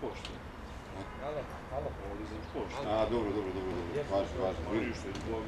Pošto Hvala, hvala. A, dobro, dobro, dobro, dobro. Važno, važno.